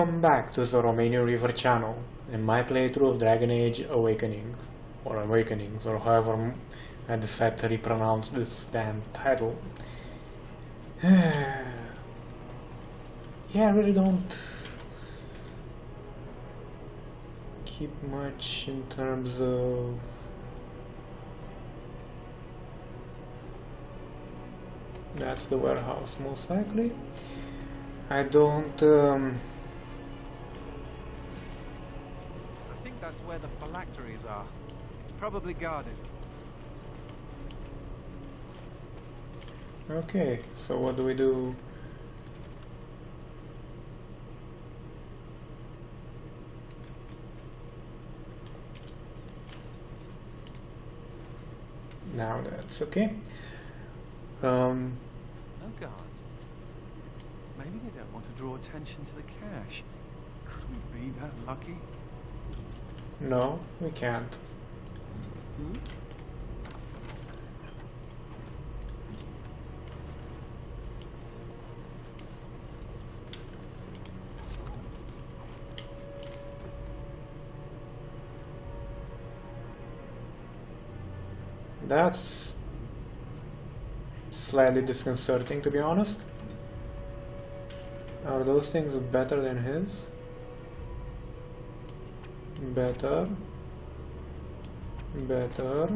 Welcome back to the Romanian Reaver channel in my playthrough of Dragon Age Awakening or Awakenings or however I decide to repronounce this damn title. yeah, I really don't keep much in terms of that's the warehouse most likely. I don't um, where the phylacteries are. It's probably guarded. Okay, so what do we do? Now that's okay. Um, No guards. Maybe they don't want to draw attention to the cache. Could we be that lucky? No, we can't. That's slightly disconcerting to be honest. Are those things better than his? Better. Better.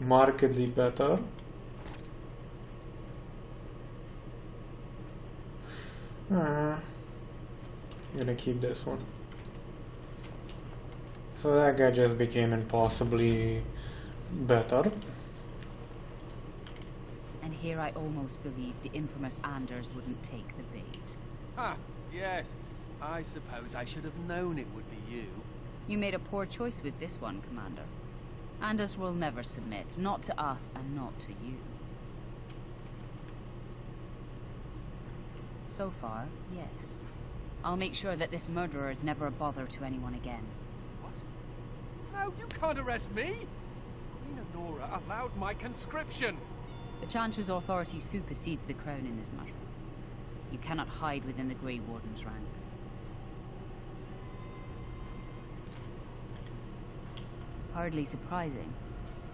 Markedly better. Uh, I'm gonna keep this one. So that guy just became impossibly better. Here I almost believed the infamous Anders wouldn't take the bait. Ah, yes. I suppose I should have known it would be you. You made a poor choice with this one, Commander. Anders will never submit, not to us and not to you. So far, yes. I'll make sure that this murderer is never a bother to anyone again. What? No, you can't arrest me! Queen Anora allowed my conscription! The Chantry's authority supersedes the Crown in this matter. You cannot hide within the Grey Warden's ranks. Hardly surprising.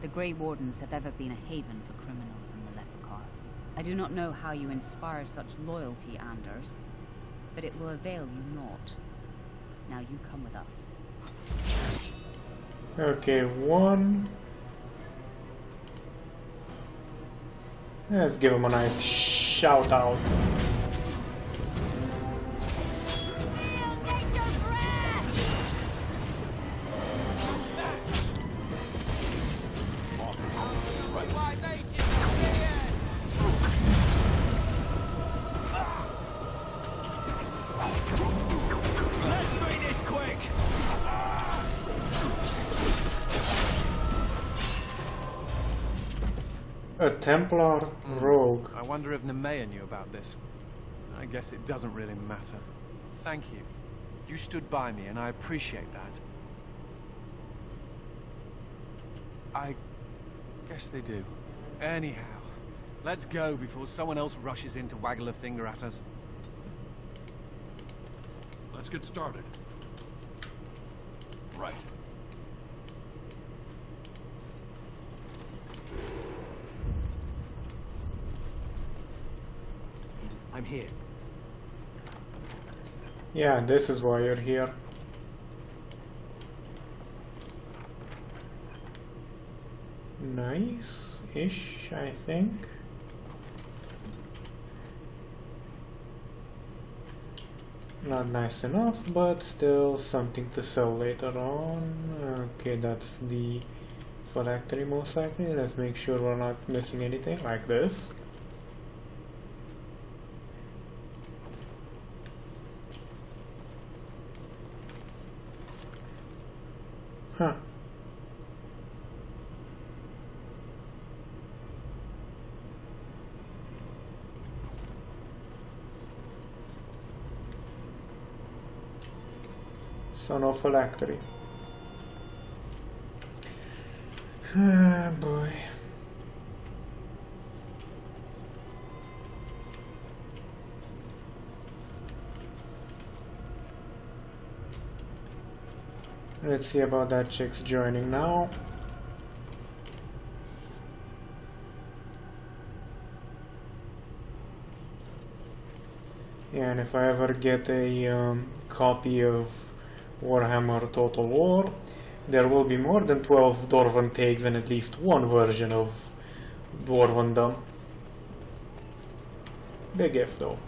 The Grey Wardens have ever been a haven for criminals in the Lethakar. I do not know how you inspire such loyalty, Anders, but it will avail you naught. Now you come with us. Okay, one. Let's give him a nice shout out. A Templar hmm. rogue. I wonder if Nemea knew about this. I guess it doesn't really matter. Thank you. You stood by me, and I appreciate that. I guess they do. Anyhow, let's go before someone else rushes in to waggle a finger at us. Let's get started. Right. Here. Yeah, this is why you're here. Nice-ish, I think. Not nice enough, but still something to sell later on. Okay, that's the phylactery most likely. Let's make sure we're not missing anything like this. Huh. Son of phylactery. Ah, boy. Let's see about that chick's joining now. and if I ever get a um, copy of Warhammer Total War, there will be more than 12 Dwarven takes and at least one version of Dwarvendom. Big if though.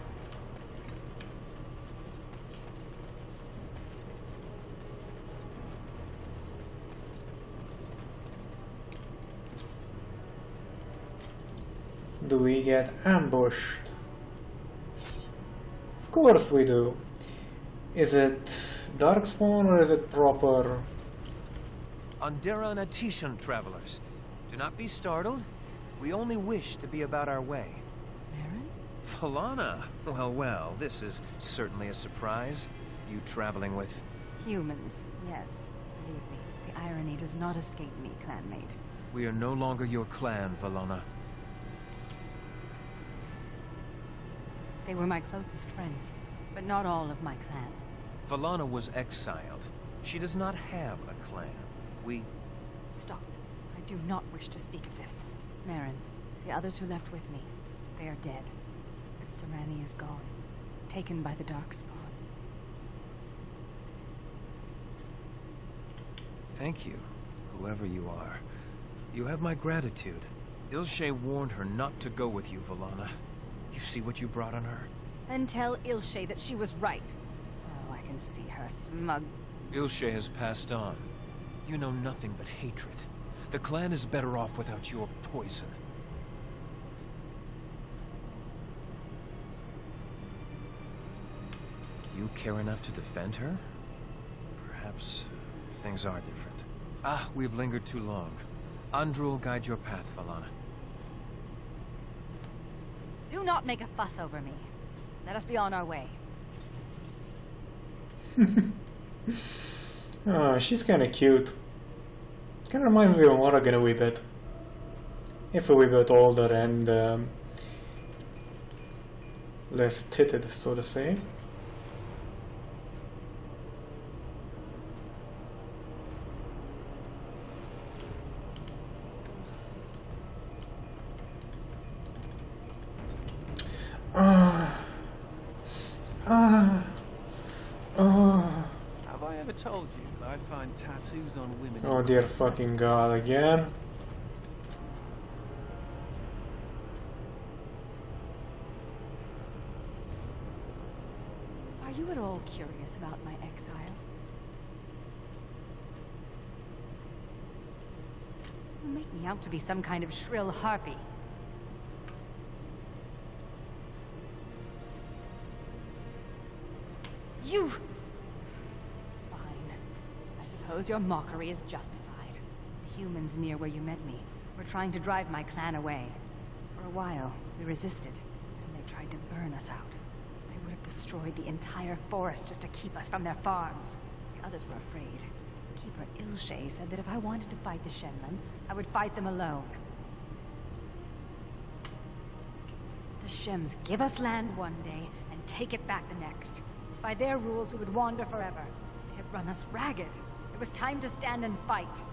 Do we get ambushed? Of course we do. Is it Darkspawn or is it proper? Andaran atish'an travelers. Do not be startled. We only wish to be about our way. Merrin? Velanna! Well, well, this is certainly a surprise. You traveling with... Humans, yes. Believe me, the irony does not escape me, clanmate. We are no longer your clan, Velanna. They were my closest friends, but not all of my clan. Velanna was exiled. She does not have a clan. We... Stop. I do not wish to speak of this. Merrin, the others who left with me, they are dead. And Seranni is gone, taken by the Darkspawn. Thank you, whoever you are. You have my gratitude. Ilshae warned her not to go with you, Velanna. You see what you brought on her? Then tell Ilshae that she was right. Can see her smug. Ilshae has passed on. You know nothing but hatred. The clan is better off without your poison. You care enough to defend her? Perhaps things are different. Ah, we've lingered too long. Andruil will guide your path, Velanna. Do not make a fuss over me. Let us be on our way. Oh, she's kinda cute. Kinda reminds me of Morrigan a wee bit. If a wee bit older and um, less titted, so to say. Ah. Ah. Ah. Have I ever told you that I find tattoos on women... Oh dear fucking god, again? Are you at all curious about my exile? You make me out to be some kind of shrill harpy. You... Suppose your mockery is justified. The humans near where you met me were trying to drive my clan away. For a while, we resisted, and they tried to burn us out. They would have destroyed the entire forest just to keep us from their farms. The others were afraid. Keeper Ilshae said that if I wanted to fight the shemlen, I would fight them alone. The Shems give us land one day and take it back the next. By their rules, we would wander forever. They had run us ragged. It was time to stand and fight.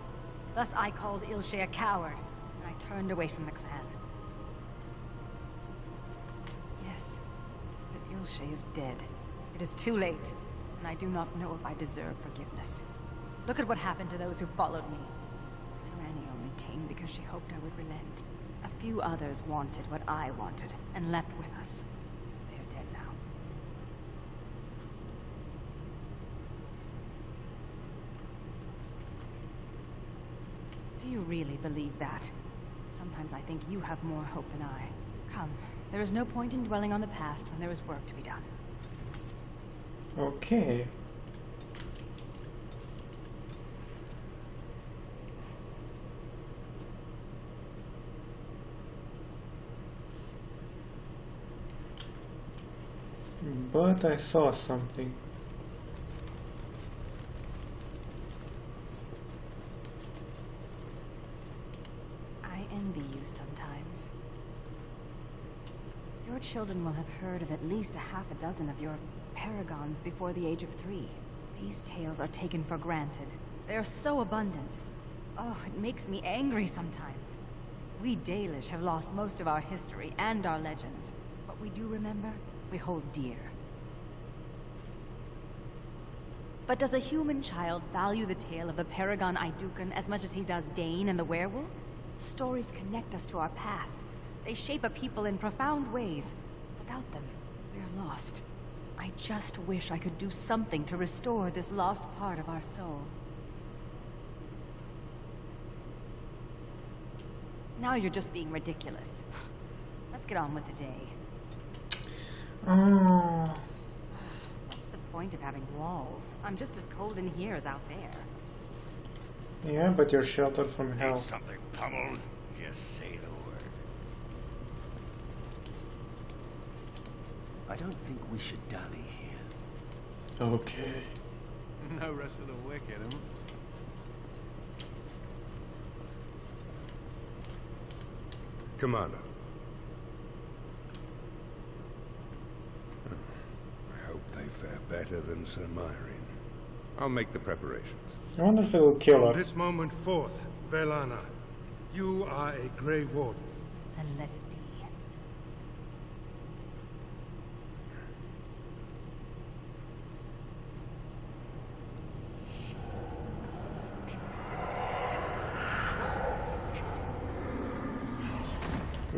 Thus I called Ilshae a coward, and I turned away from the clan. Yes, but Ilshae is dead. It is too late, and I do not know if I deserve forgiveness. Look at what happened to those who followed me. Seranni only came because she hoped I would relent. A few others wanted what I wanted, and left with us. They are dead now. Do you really believe that? Sometimes I think you have more hope than I. Come, there is no point in dwelling on the past when there is work to be done. Okay. But I saw something. sometimes. Your children will have heard of at least a half a dozen of your paragons before the age of three. These tales are taken for granted. They are so abundant. Oh, it makes me angry sometimes. We Dalish have lost most of our history and our legends. What we do remember, we hold dear. But does a human child value the tale of the Paragon Aeducan as much as he does Dane and the werewolf? Stories connect us to our past. They shape a people in profound ways. Without them, we are lost. I just wish I could do something to restore this lost part of our soul. Now you're just being ridiculous. Let's get on with the day. Oh, What's the point of having walls? I'm just as cold in here as out there. yeah, but you're sheltered from Need hell. something pummeled? Just say the I don't think we should dally here. Okay. No rest for the wicked, hmm? Commander. I hope they fare better than Sir Myrene. I'll make the preparations. I wonder if it'll kill From this moment forth, Velanna, you are a Grey Warden. Then let it be.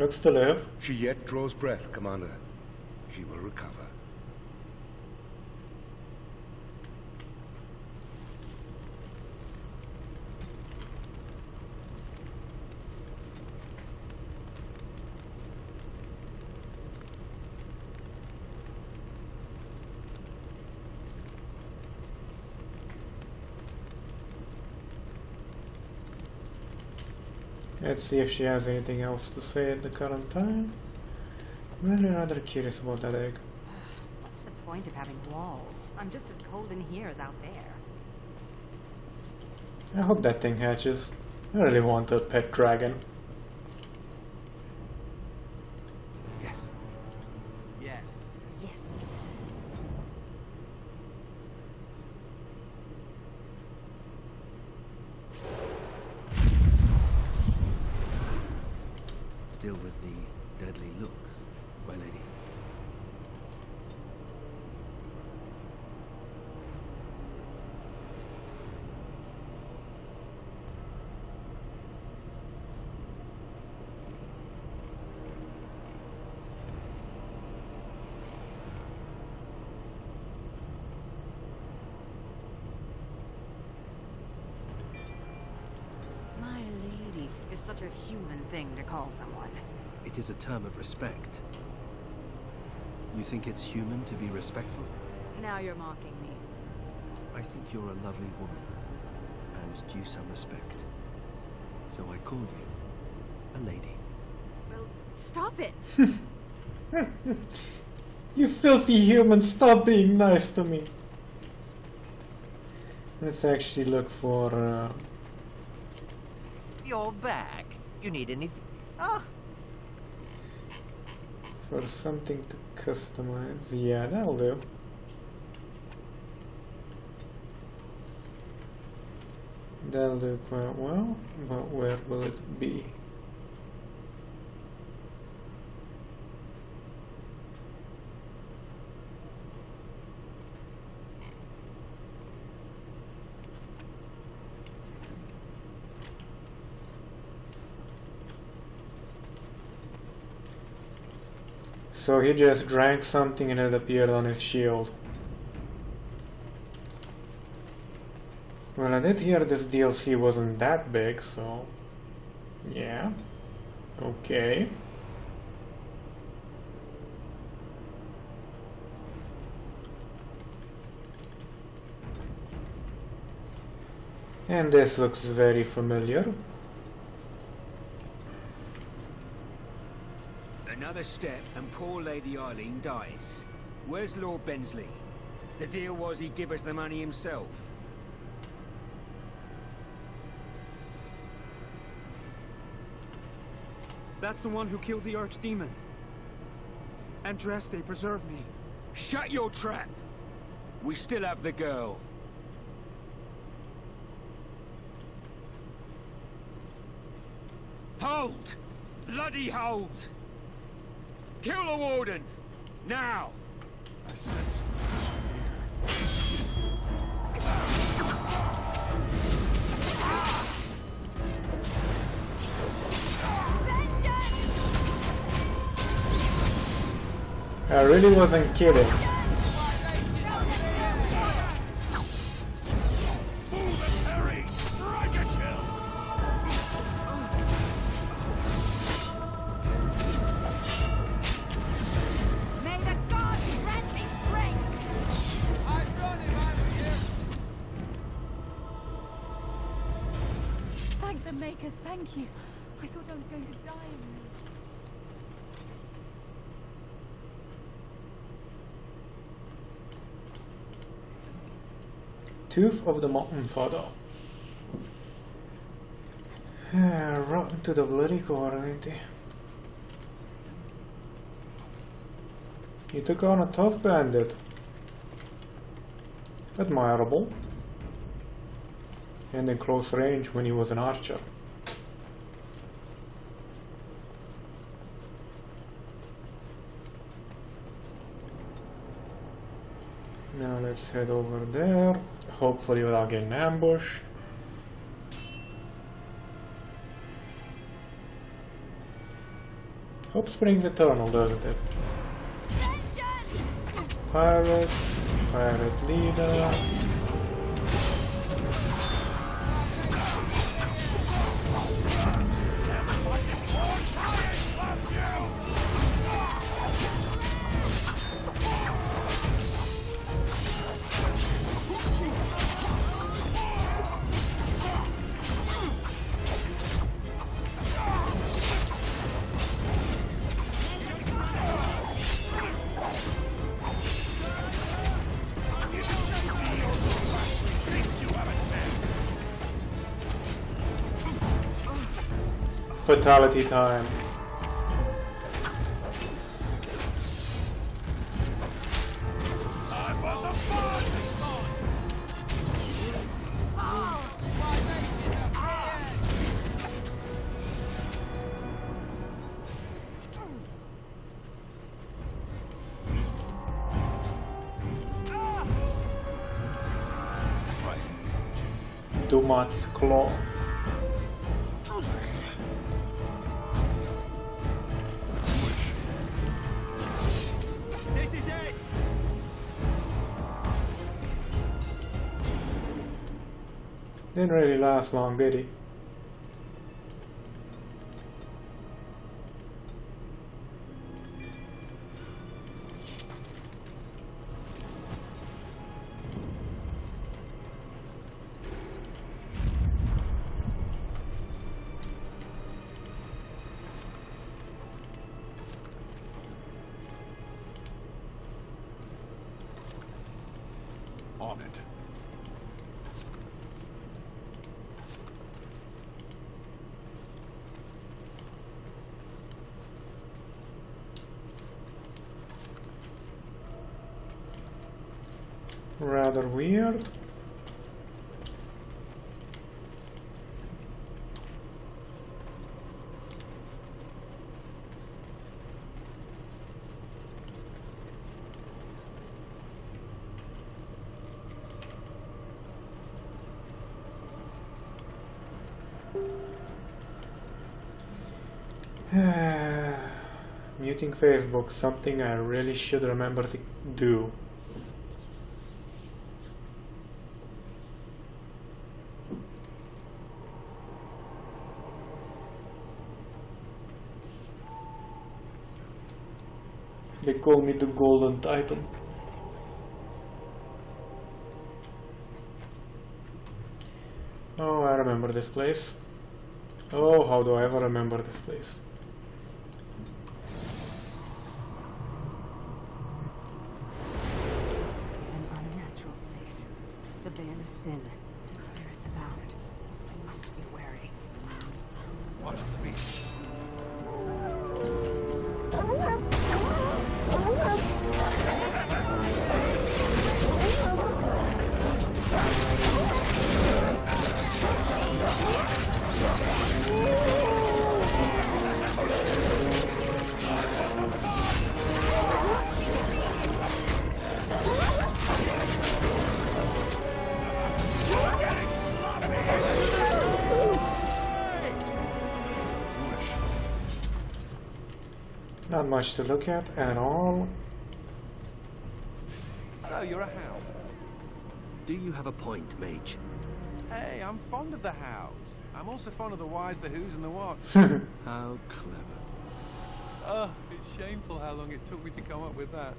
Looks to live. She yet draws breath, Commander. She will recover. Let's see if she has anything else to say at the current time. I'm Really rather curious about that egg. What's the point of having walls? I'm just as cold in here as out there. I hope that thing hatches. I really want a pet dragon. Yes. Yes. Yes. Still with the deadly looks, my lady. My lady is such a human thing to call someone. It is a term of respect. You think it's human to be respectful? Now you're mocking me. I think you're a lovely woman, and due some respect. So I call you a lady. Well, stop it! You filthy human, stop being nice to me. Let's actually look for. Uh, You're back. You need anything? Ah, for something to customize. Yeah, that'll do. That'll do quite well, but where will it be? So he just drank something and it appeared on his shield. Well, I did hear this DLC wasn't that big, so... Yeah. Okay. And this looks very familiar. Another step and poor Lady Eileen dies. Where's Lord Bensley? The deal was he'd give us the money himself. That's the one who killed the Archdemon. Andraste preserved me. Shut your trap! We still have the girl. Hold! Bloody hold! Kill the Warden! Now! I sense I really wasn't kidding. Thank thank you. I thought I was going to die in this. Tooth of the Mountain Father. Ah, rotten to the bloody core, ain't he? He took on a tough bandit. Admirable. And in close range when he was an archer. Now let's head over there. Hopefully without getting ambushed. Hope springs eternal, doesn't it? Pirate, pirate leader. Fatality time. Dumat's Claw. Didn't really last long, did he? Rather weird. Muting Facebook, something I really should remember to do. Call me the Golden Titan. Oh, I remember this place. Oh, how do I ever remember this place? This is an unnatural place. The veil is thin, Not much to look at at all. So, you're a house. Do you have a point, mage? Hey, I'm fond of the house. I'm also fond of the whys, the whos, and the whats. How clever. oh, it's shameful how long it took me to come up with that.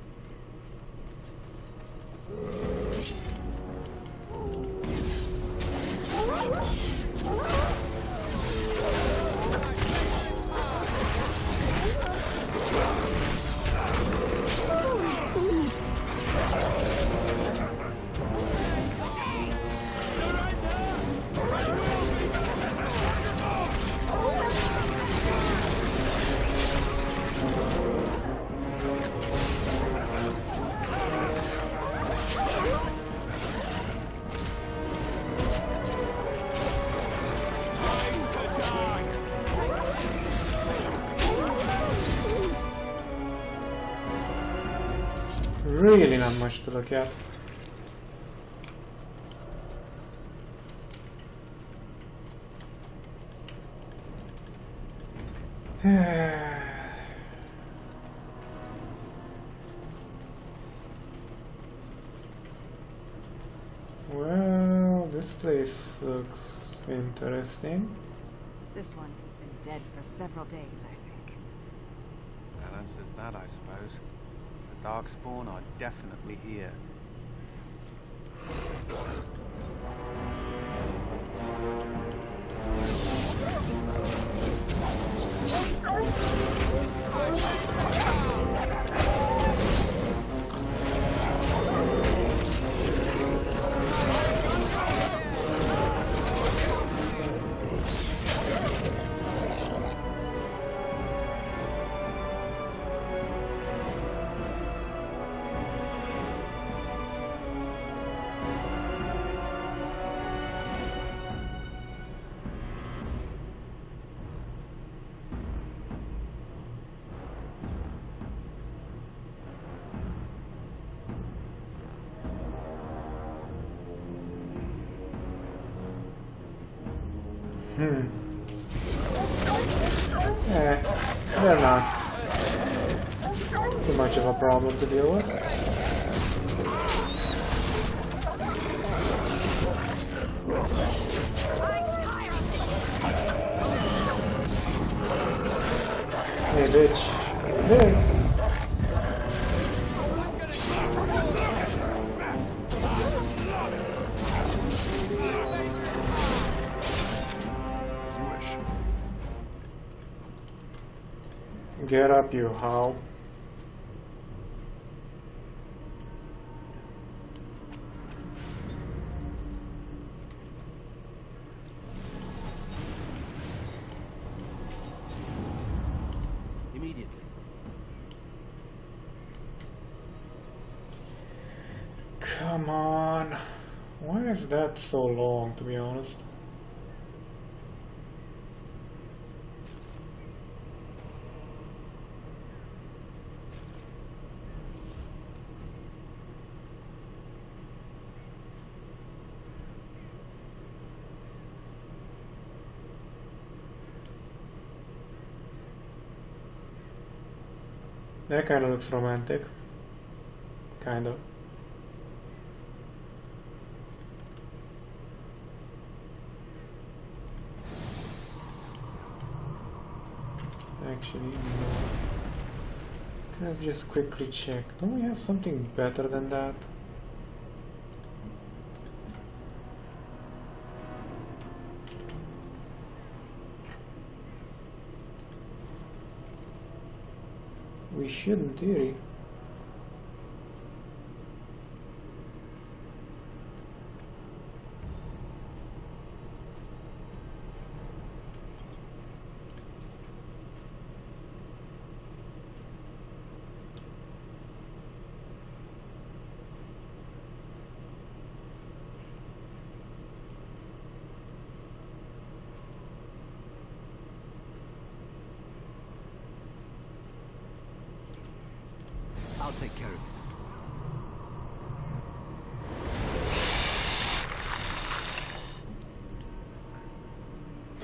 Look at. well, this place looks interesting. This one has been dead for several days, I think. That answers that, I suppose. Darkspawn are definitely here. Hmm. Eh, they're not too much of a problem to deal with. Hey bitch, this. Get up, you how? Immediately. Come on. Why is that so long, to be honest? That kind of looks romantic. Kind of. Actually, no. Let's just quickly check. Don't we have something better than that? We should in theory. I'll take care of it.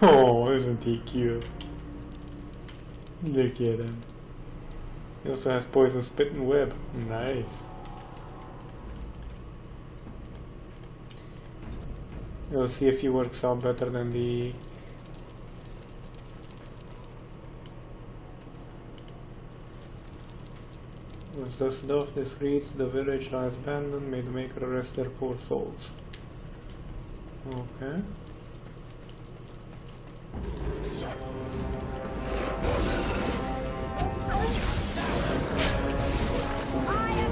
Oh, isn't? Look at him. He also has poison spit and web. Nice. We'll see if he works out better than the Was dusted off the streets, the village lies abandoned, may the maker rest their poor souls. Okay.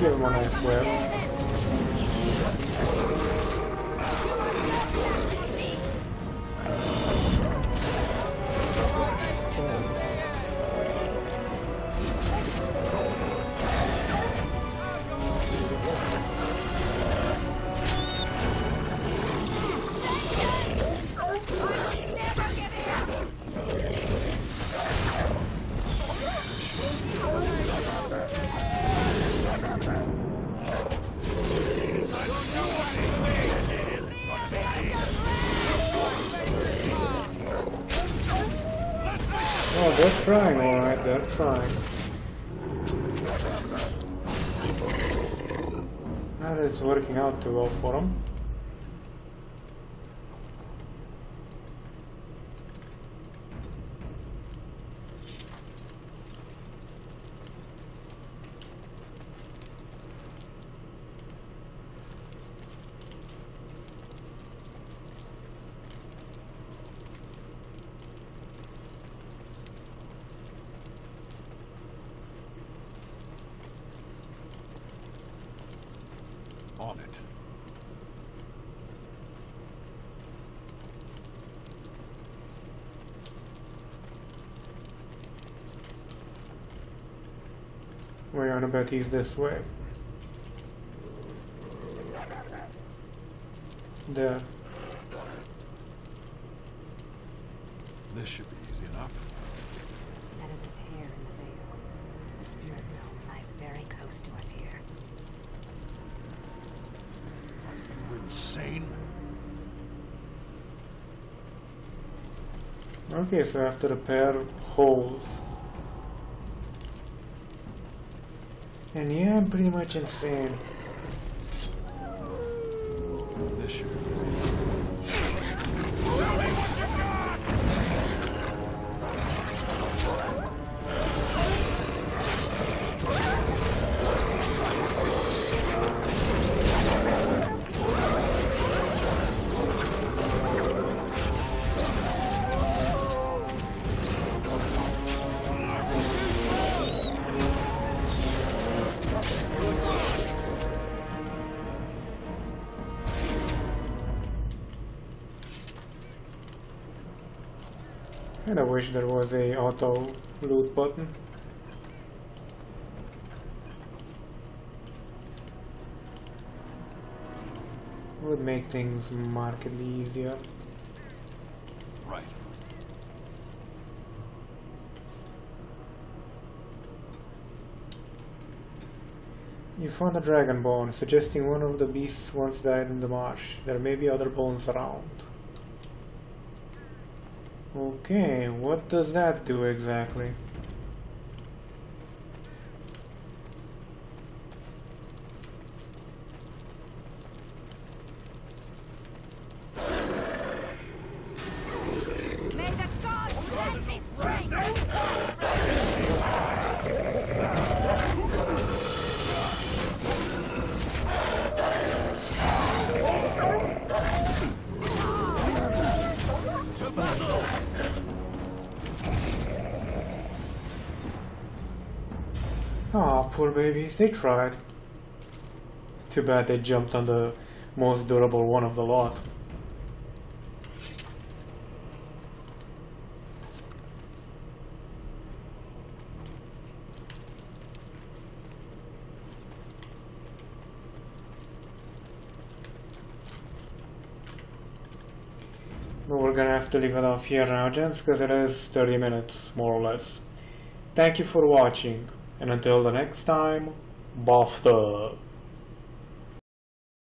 Give him they're trying, alright, they're trying. That is working out too well for them. On it. We're gonna bet he's this way. There. This should be easy enough. That is a tear in the veil. The spirit realm lies very close to us here. Are You insane? Okay, so after have pair of holes. And yeah, I'm pretty much insane. And I wish there was a auto loot button. Would make things markedly easier. Right. You found a dragon bone, suggesting one of the beasts once died in the marsh. There may be other bones around. Okay, what does that do exactly? Babies, they tried. Too bad they jumped on the most durable one of the lot. But we're gonna have to leave it off here now, gents, because it is 30 minutes, more or less. Thank you for watching, and until the next time, buff the